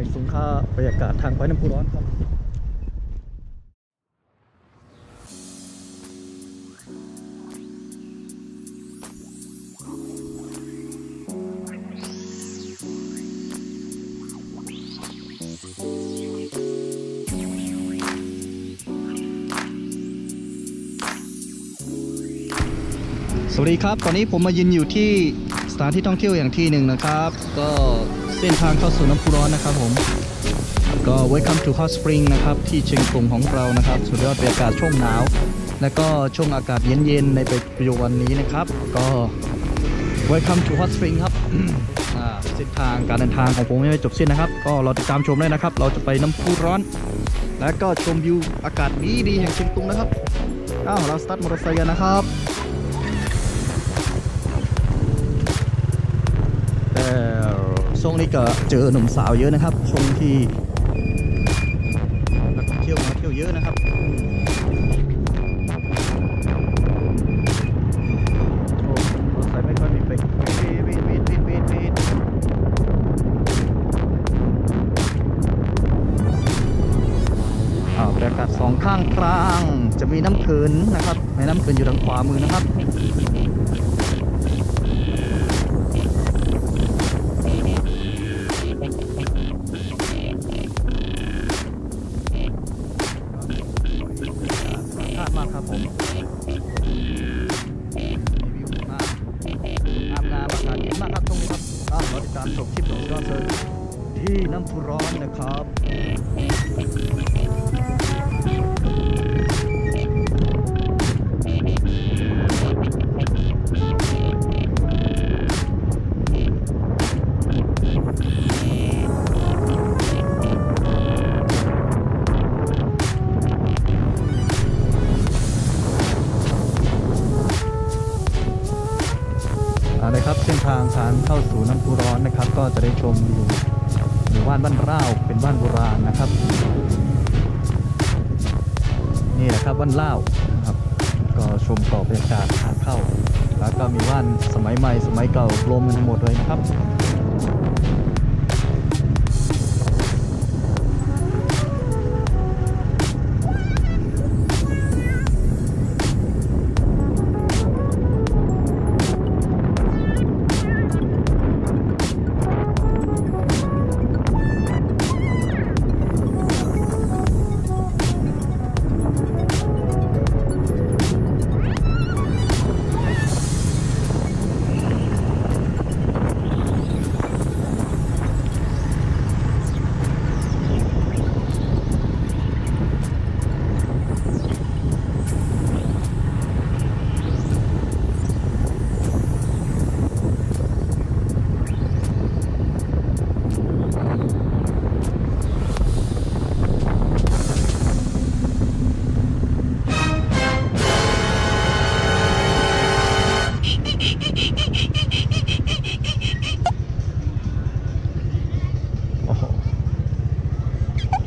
ไม่สูงค่าบรรยากาศทางไปน้ำพุร้อนครับสวัสดีครับ ตอนนี้ผมมายืนอยู่ที่สถานที่ท่องเที่ยวอย่างที่หนึ่งนะครับ ก็ เส้นทางเข้าสู่น้ำพุร้อนนะครับผม ก็ Welcome to Hot Spring นะครับ ที่เชียงตุงของเรานะครับ สุดยอดบรรยากาศช่วงหนาว และก็ช่วงอากาศเย็นๆในปัจจุบันนี้นะครับ ก็ Welcome to Hot Spring ครับเส้นทางการเดินทางของผมยังไม่จบสิ้นนะครับ ก็เราติดตามชมได้นะครับ เราจะไปน้ำพุร้อน และก็ชมวิวอากาศดีดีๆแห่งเชียงตุงนะครับอ้าวเราสตาร์ทมอเตอร์ไซค์กันนะครับ ช่วงนี้ก็เจอหนุ่มสาวเยอะนะครับ ช่วงที่นักเที่ยวมาเที่ยวเยอะนะครับโอ้รถไฟไม่ค่อยมีเบรกวีดวีดวีดวีดวีดวีดอ่าบรรยากาศสองข้างกลาง จะมีน้ำเขินนะครับแม่น้ำเขินอยู่ทางขวามือนะครับ อะเราติดตามชมคลิปของยอดเร์ที่น้ำพุร้อนนะครับ ทางเข้าสู่น้ำพุร้อนนะครับ ก็จะได้ชมอยู่หมู่บ้านบ้านเร่าวเป็นบ้านโบราณนะครับ นี่แหละครับบ้านเล่านะครับ ก็ชมต่อบรรยากาศทางเข้า แล้วก็มีบ้านสมัยใหม่สมัยเก่ารวมกันทั้งหมดเลยนะครับ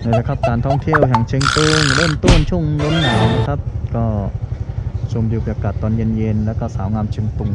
นี่แหละครับการท่องเที่ยวแห่งเชียงตุงเริ่มต้นช่วงลมหนาวนะครับ ก็ชมวิวบรรยากาศตอนเย็นๆ แล้วก็สาวงามเชียงตุง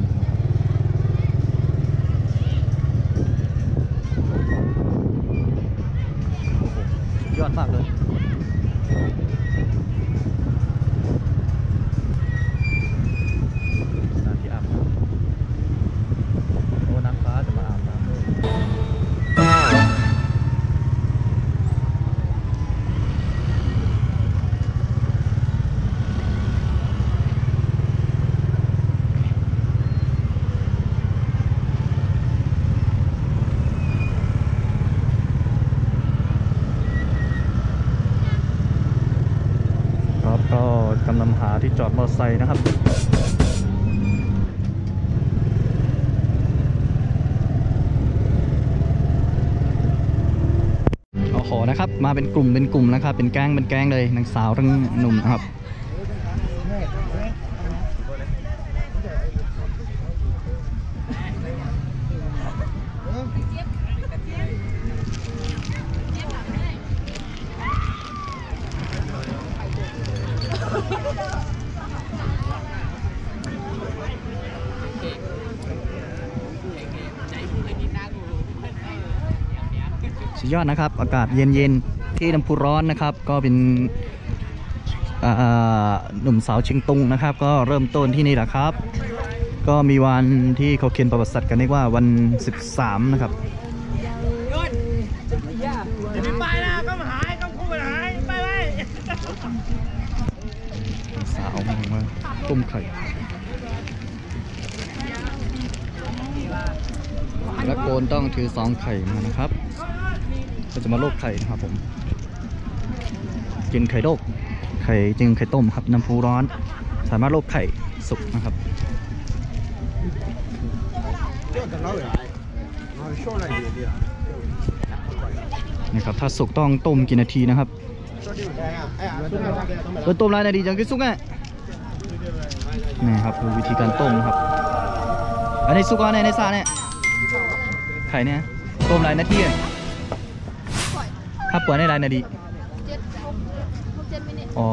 จอดมอเตอร์ไซค์นะครับขอ้โหนะครับ มาเป็นกลุ่มเป็นกลุ่มนะครับ เป็นแก๊งเป็นแก๊งเลยนางสาวทั้งหนุ่มนะครับ สุดยอดนะครับ อากาศเย็นๆ ที่น้ำพุร้อนนะครับ ก็เป็นหนุ่มสาวเชียงตุงนะครับ ก็เริ่มต้นที่นี่แหละครับ ก็มีวันที่เขาเขียนประวัติศาสตร์กันเรียกว่าวัน 13 นะครับจะมีป้ายนะก็มาหายก็คู่มาหายไปไปสาวมาต้มไข่แล้วโกนต้องถือสองไข่มานะครับ ก็จะมาโลกไข่นะครับผม กินไข่โลกไข่จริงไข่ต้มครับน้ำพุร้อน สามารถโลกไข่สุกนะครับนี่ครับถ้าสุกต้องต้มกี่นาทีนะครับเออต้มหลายนาทีจังก็สุกอะนี่ครับวิธีการต้มนะครับ อันนี้สุกอะในในซาเนี่ยไข่เนี่ยต้มหลายนาทีอะ ถ้าป่วยในหลายนาทีเจ็ดหกหกเจ็ดมินิอ๋อ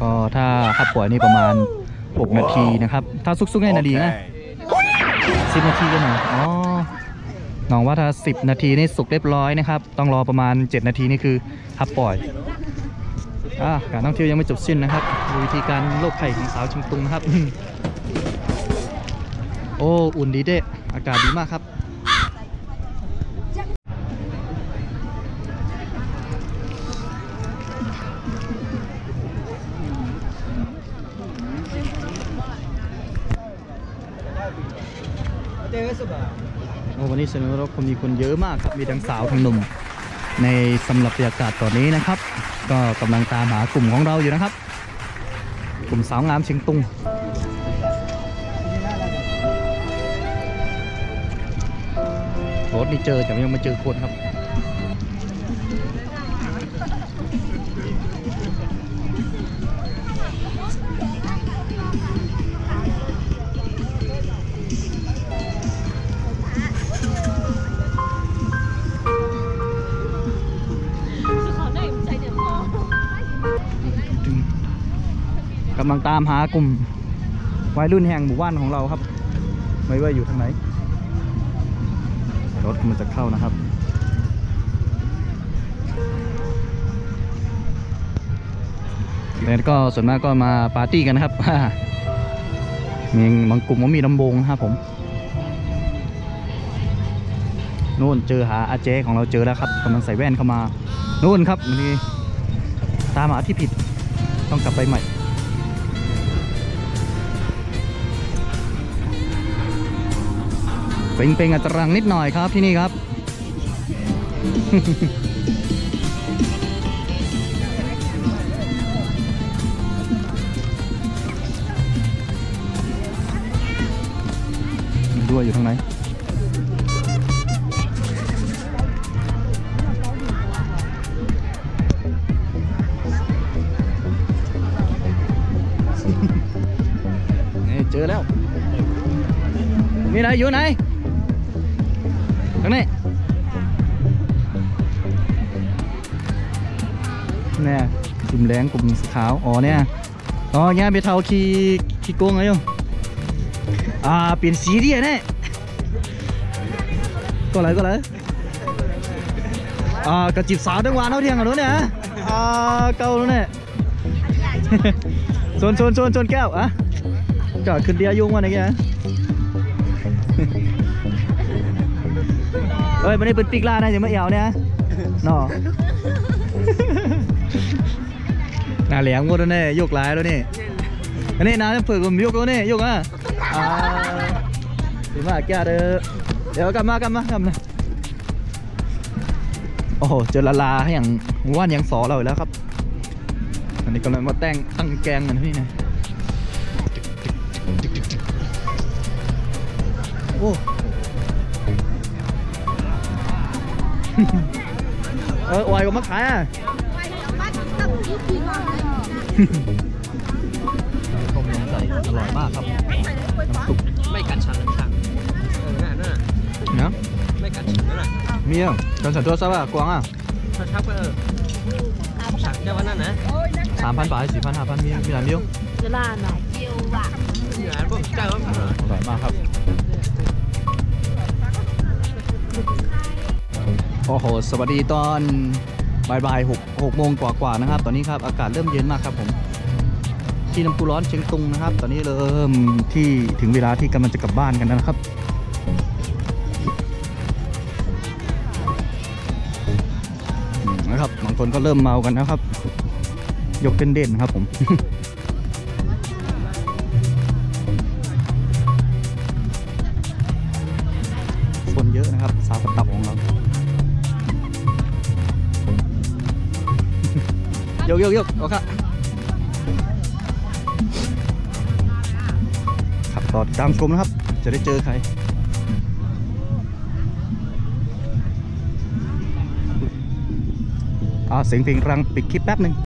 ก็ถ้าถ้าป่วยนี่ประมาณ 6 นาทีนะครับ ถ้าสุกๆในนาทีนะสิบนาทีก็หน่อยอ๋อน้องว่าถ้า 10 นาทีนี่สุกเรียบร้อยนะครับ ต้องรอประมาณ 7 นาทีนี่คือฮับปล่อยอ่าการท่องเที่ยวยังไม่จบสิ้นนะครับดูวิธีการโลกไข่ของสาวเชิงตุงนะครับ โอ้ อุ่นดีเด้อากาศดีมากครับ วันนี้แสดงว่าคนมีคนเยอะมากครับ มีทั้งสาวทั้งหนุ่ม ในสำหรับบรรยากาศตอนนี้นะครับ ก็กำลังตามหากลุ่มของเราอยู่นะครับ กลุ่มสาวงามเชียงตุงรถนี่เจอแต่ยังไม่เจอคนครับ กำลังตามหากลุ่มวัยรุ่นแห่งหมู่บ้านของเราครับ ไม่ว่าอยู่ทางไหน รถมันจะเข้านะครับ แล้วก็ส่วนมากก็มาปาร์ตี้กันนะครับ มีบางกลุ่มก็มีลำวงนะครับผมนู่นเจอหาอาเจของเราเจอแล้วครับกำลังใส่แว่นเข้ามานู่นครับมันนี่ตามหาที่ผิดต้องกลับไปใหม่ เป็นเป็นอัตรังนิดหน่อยครับที่นี่ครับ ด้วยอยู่ทางไหนนี่เจอแล้ว มีอะไรอยู่ไหน ทางนี้เนี่ยกลุ่มแดงกลุ่มขาว อ๋อเนี่ย อ๋อเนี่ยเบทาขี่ขี่โกงไงอยู่อ่า เปลี่ยนสีดิเนี่ยก็เลยก็เลยอ่ากระจิบสาวดังหวานเอาเทียงกันนู้นเนี่ยอ่าเก่าแล้วเนี่ยชนชนชนชนแก้วอะจอดขึ้นเดียยุ่งวันไหนแก เอ้ยมันนี่เป็นปิกล่านะยังไม่เอวเนี่ยนอหน้าเหลียงหมดแล้วเนี่ยยกหลายแล้วนี่อันนี้นะเปิดผมยกแล้วนี่ยกอะอ่าดีมากแกเด้อเดี๋ยวกลับมากลับมากลับมาโอ้โหเจอละลาให้อย่างว่านยังสอเราอีแล้วครับ อันนี้กำลังมาแต่งตั้งแกงกันพี่นะโอ้ เอออวยก็มาขายอะไปบ้านตับยุพีนอนเลยต้มยำไก่อร่อยมากครับไม่กันฉันค่ะเออนั่นน่ะเนาะไม่กันฉันนั่นน่ะมีอะกันสันตัวซะว่ากวางอะถ้าทักไปเออฉันจะว่านั่นนะสามพันบาทสี่พันห้าพันมีมีหลายมิ้วจะลาหน่อยเกียวว่ะอย่างนั้นพวกเจ้าว่าอร่อยมากครับ โอ้โห สวัสดีตอนบ่ายบ่ายหกหกโมงกว่ากว่าๆนะครับ ตอนนี้ครับอากาศเริ่มเย็นมากครับผม ที่น้ำพุร้อนเชียงตุงนะครับ ตอนนี้เริ่มที่ถึงเวลาที่กำลังจะกลับบ้านกันแล้วนะครับนะครับบางคนก็เริ่มเมากันนะครับ ยกเด่นๆนะครับผม ยกยกยกโอเคขับต่อตามชมนะครับ จะได้เจอใครอ่าเสียงเพลงรังปิดคลิปแป๊บหนึ่ง